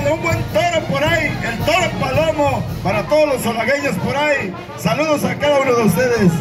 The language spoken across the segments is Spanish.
de un buen toro por ahí, el toro palomo, para todos los olagueños por ahí. Saludos a cada uno de ustedes.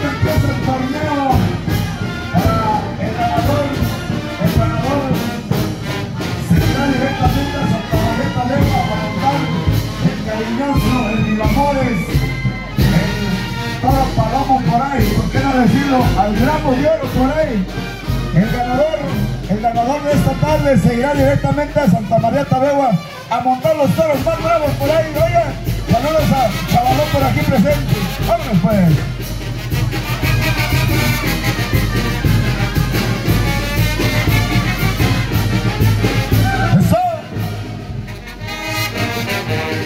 Que empieza el torneo. Para el ganador, el ganador directamente a Santa Margarita Lema para montar el cariñoso, el Vilamores, el Toro por ahí, ¿por qué no decirlo? Al gramo de oro por ahí. El ganador, el ganador de esta tarde seguirá directamente a Santa María Tabegua a montar los toros más bravos por ahí. Oigan, saludos a Chavalón por aquí presente. Vámonos pues. Eso. Para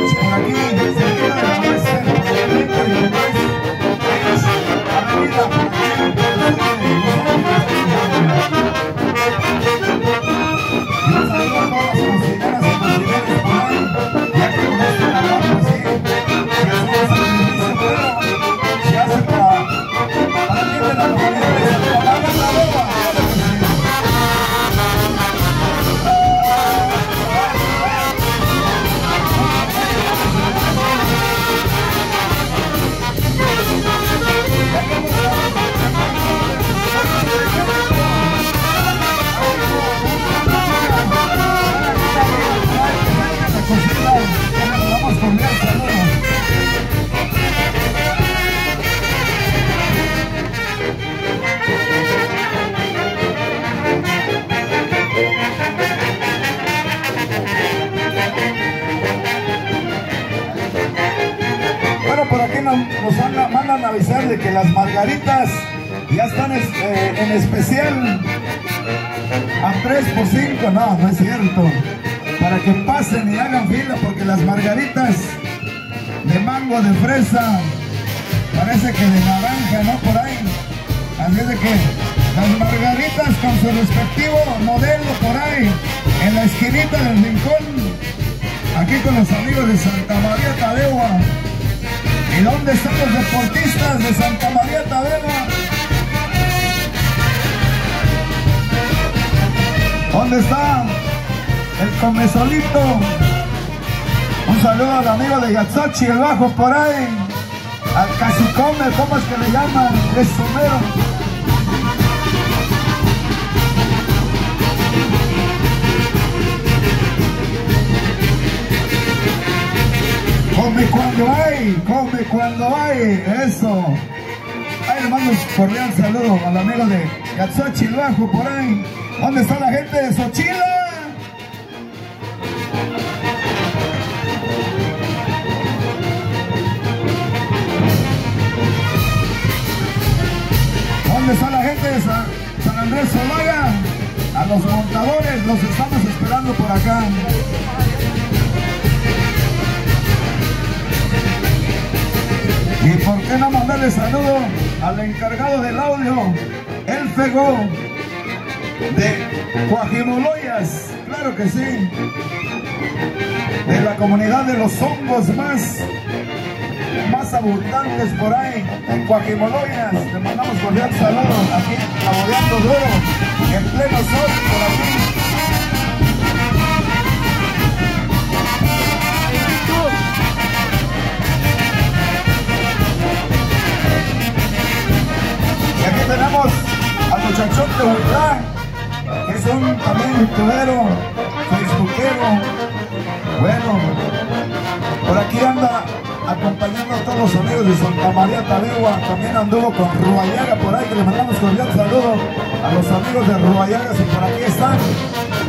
It's eh, en especial a 3 por 5. No, no es cierto. Para que pasen y hagan fila porque las margaritas de mango, de fresa, parece que de naranja, ¿no? Por ahí. Así de que las margaritas con su respectivo modelo por ahí, en la esquinita del rincón, aquí con los amigos de Santa María Tadegua. ¿Y dónde están los deportistas de Santa María Tadegua? ¿Dónde está el comesolito? Un saludo al amigo de Gatsochi, el bajo por ahí. Al Casicome, ¿cómo es que le llaman? Es somero. Come cuando hay, come cuando hay, eso. Ahí le mando un cordial saludo al amigo de Gatsochi, el bajo por ahí. ¿Dónde está la gente de Xochila? ¿Dónde está la gente de San, Andrés Solaga? A los montadores los estamos esperando por acá. ¿Y por qué no mandarle saludo al encargado del audio, el Fego de Coajimoloyas? Claro que sí. De la comunidad de los hongos más más abundantes por ahí en Coajimoloyas. Le mandamos cordial saludos aquí laboreando duro en pleno sol por aquí. Y aquí tenemos al muchachón de Huitlán, que es un también youtubero, facebookero. Bueno, por aquí anda acompañando a todos los amigos de Santa María Tabegua. También anduvo con Ruayaga por ahí, que le mandamos cordial saludo a los amigos de Ruayaga, si por aquí están.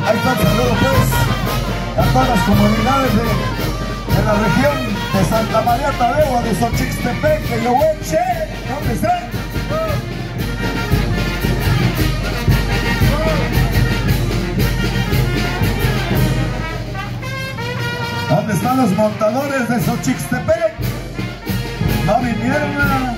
Ahí está el saludo pues a todas las comunidades de, de la región de Santa María Tabegua, de Xochixtepec, de Yohueche. ¿Dónde están? ¿Dónde están los montadores de Xochixtepec? No vinieron.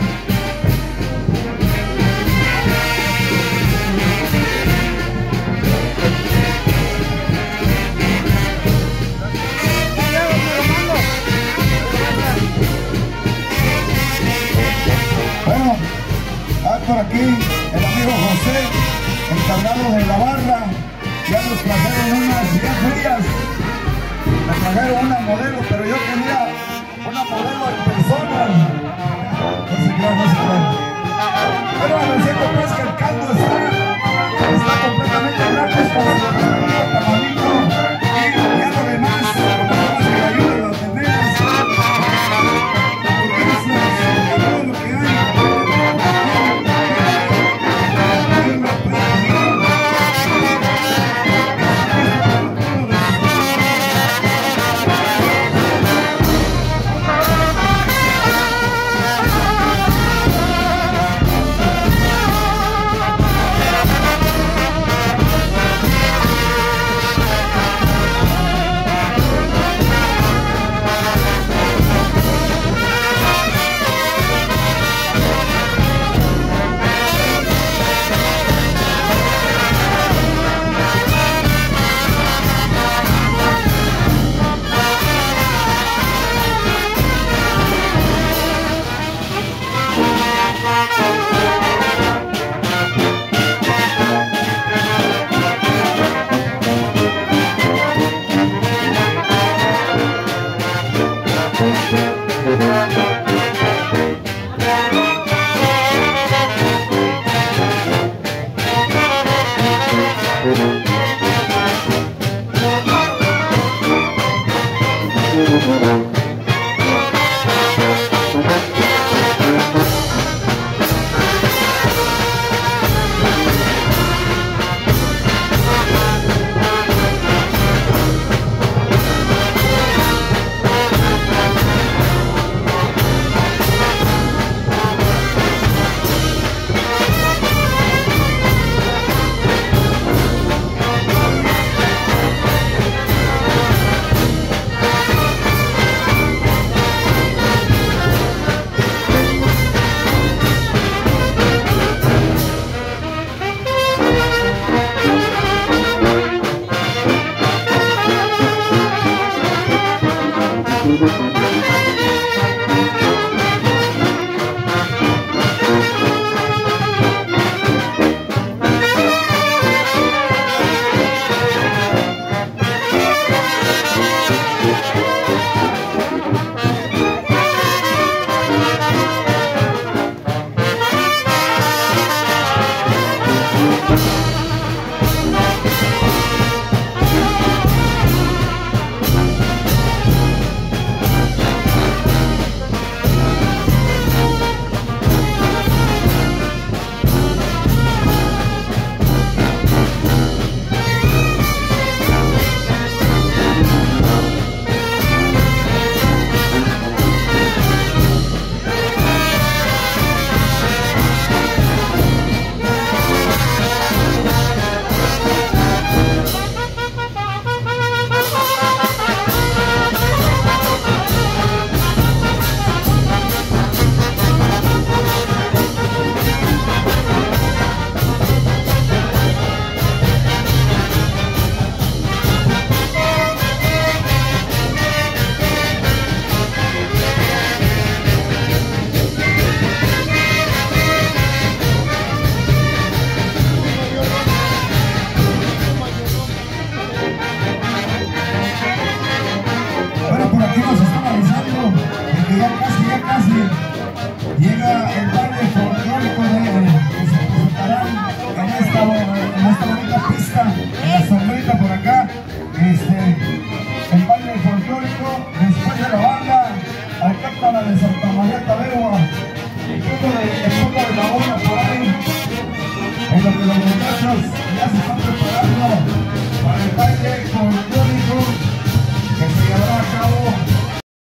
Me una modelo, pero yo quería una modelo en persona. No se no se. Pero bueno, siento pues que el caldo está, está completamente gratis con